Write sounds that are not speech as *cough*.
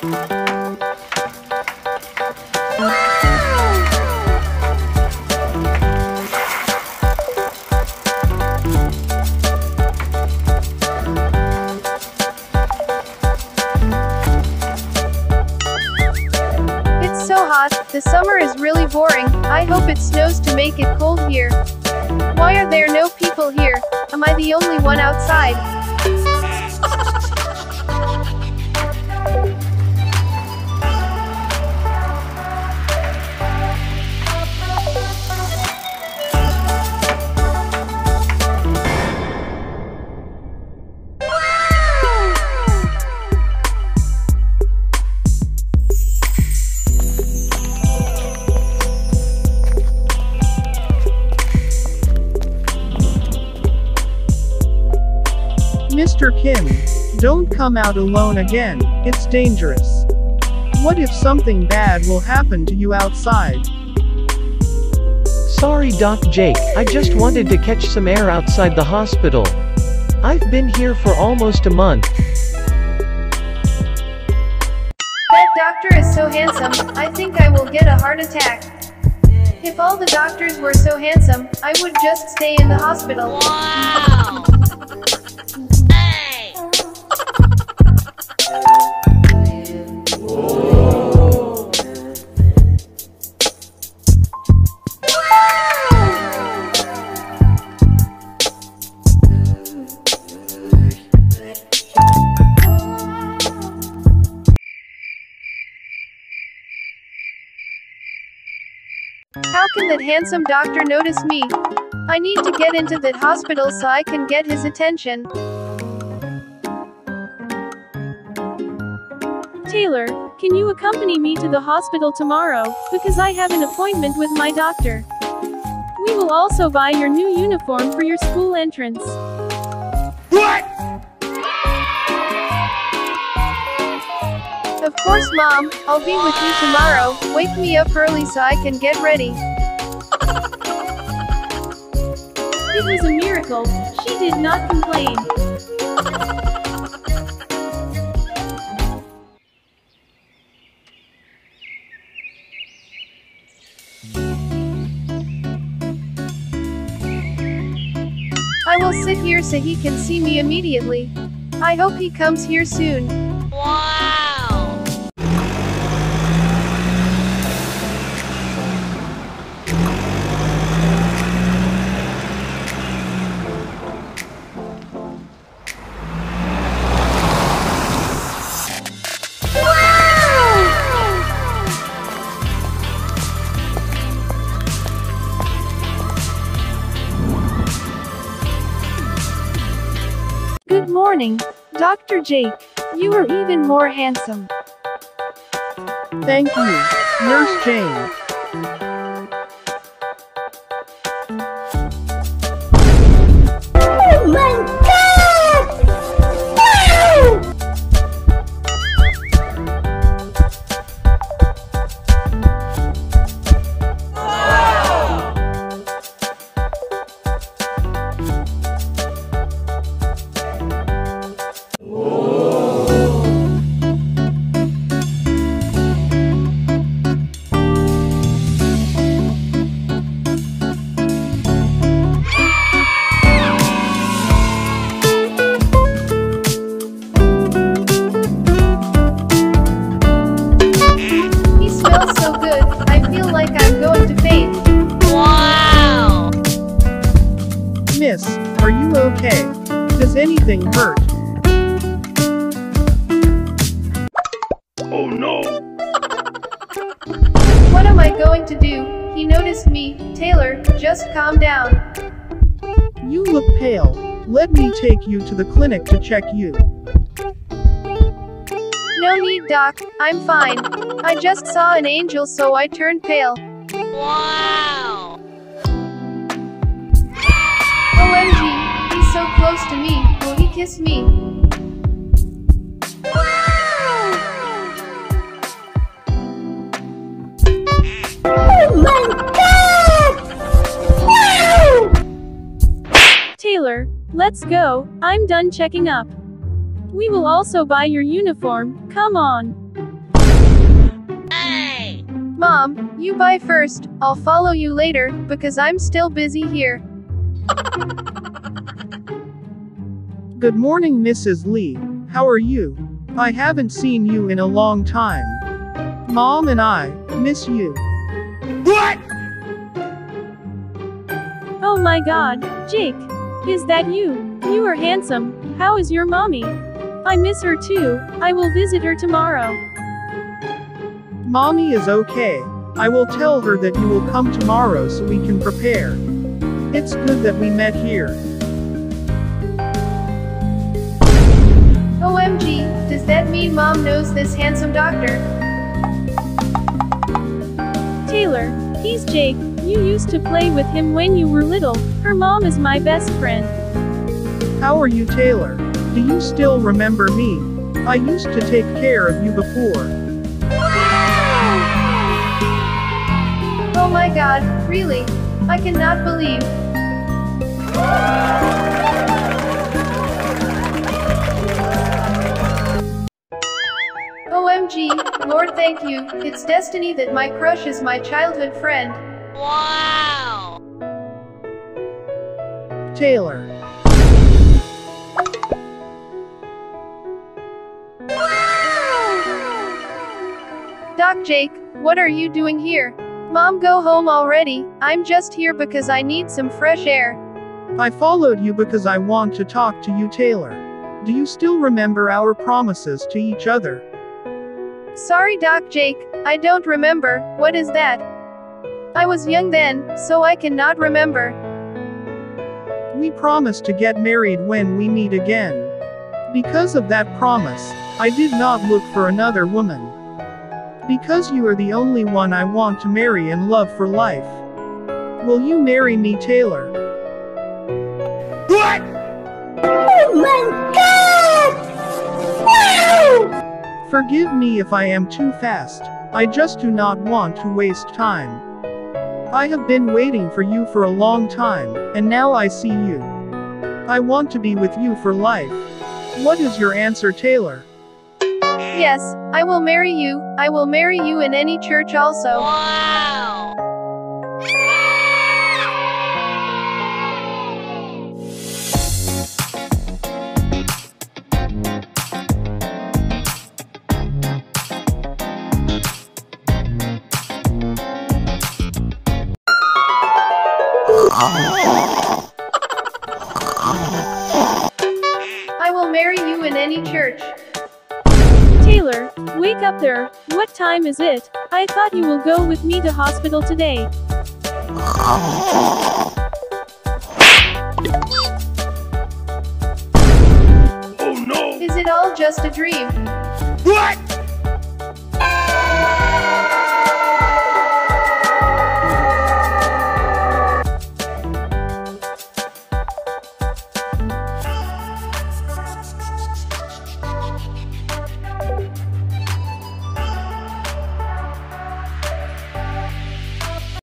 It's so hot, the summer is really boring, I hope it snows to make it cold here. Why are there no people here? Am I the only one outside? Mr. Kim, don't come out alone again, it's dangerous. What if something bad will happen to you outside? Sorry Doc Jake, I just wanted to catch some air outside the hospital. I've been here for almost a month. That doctor is so handsome, I think I will get a heart attack. If all the doctors were so handsome, I would just stay in the hospital. How can that handsome doctor notice me? I need to get into that hospital so I can get his attention. Taylor, can you accompany me to the hospital tomorrow, because I have an appointment with my doctor. We will also buy your new uniform for your school entrance. What? Of course, Mom, I'll be with you tomorrow. Wake me up early so I can get ready. It was a miracle. She did not complain. I will sit here so he can see me immediately. I hope he comes here soon. Morning, Dr. Jake. You are even more handsome. Thank you, Nurse Jane. Are you okay? Does anything hurt? Oh no! *laughs* What am I going to do? He noticed me. Taylor, just calm down. You look pale. Let me take you to the clinic to check you. No need, Doc. I'm fine. I just saw an angel, so I turned pale. OMG, so close to me. Will he kiss me? Taylor, let's go. I'm done checking up. We will also buy your uniform. Come on. Hey. Mom, you buy first, I'll follow you later, because I'm still busy here. *laughs* Good morning, Mrs. Lee. How are you? I haven't seen you in a long time. Mom and I miss you. What? Oh my god, Jake. Is that you? You are handsome. How is your mommy? I miss her too. I will visit her tomorrow. Mommy is okay. I will tell her that you will come tomorrow so we can prepare. It's good that we met here. OMG, does that mean mom knows this handsome doctor? Taylor, he's Jake. You used to play with him when you were little. Her mom is my best friend. How are you, Taylor? Do you still remember me? I used to take care of you before. Oh my god, really? I cannot believe. OMG, Lord thank you, it's destiny that my crush is my childhood friend. Wow! Taylor. Doc Jake, what are you doing here? Mom go home already, I'm just here because I need some fresh air. I followed you because I want to talk to you, Taylor. Do you still remember our promises to each other? Sorry Doc Jake, I don't remember, what is that? I was young then, so I cannot remember. We promised to get married when we meet again. Because of that promise, I did not look for another woman. Because you are the only one I want to marry and love for life. Will you marry me, Taylor? Oh Forgive me if I am too fast. I just do not want to waste time. I have been waiting for you for a long time, and now I see you. I want to be with you for life. What is your answer, Taylor? Yes, I will marry you, I will marry you in any church also. *laughs* I will marry you in any church. Taylor, wake up there. What time is it? I thought you will go with me to hospital today. Oh no! Is it all just a dream? What?